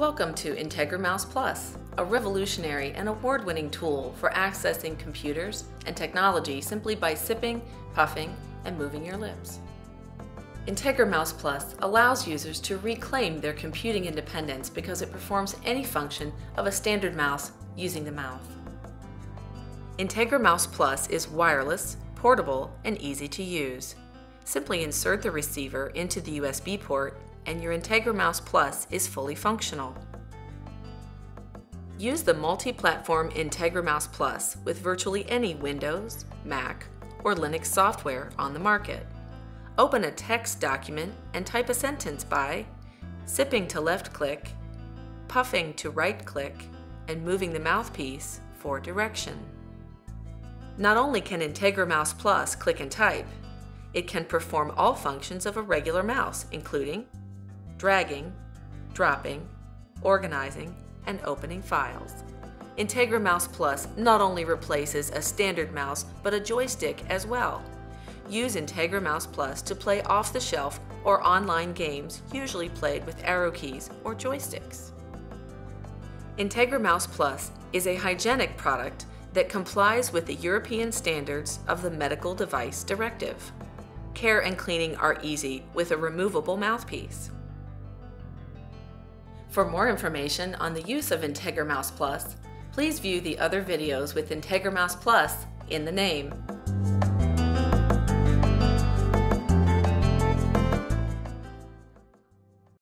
Welcome to IntegraMouse Plus, a revolutionary and award-winning tool for accessing computers and technology simply by sipping, puffing, and moving your lips. IntegraMouse Plus allows users to reclaim their computing independence because it performs any function of a standard mouse using the mouth. IntegraMouse Plus is wireless, portable, and easy to use. Simply insert the receiver into the USB port and your IntegraMouse Plus is fully functional. Use the multi-platform IntegraMouse Plus with virtually any Windows, Mac, or Linux software on the market. Open a text document and type a sentence by sipping to left click, puffing to right click, and moving the mouthpiece for direction. Not only can IntegraMouse Plus click and type, it can perform all functions of a regular mouse, including dragging, dropping, organizing, and opening files. IntegraMouse Plus not only replaces a standard mouse, but a joystick as well. Use IntegraMouse Plus to play off-the-shelf or online games usually played with arrow keys or joysticks. IntegraMouse Plus is a hygienic product that complies with the European standards of the Medical Device Directive. Care and cleaning are easy with a removable mouthpiece. For more information on the use of IntegraMouse Plus, please view the other videos with IntegraMouse Plus in the name.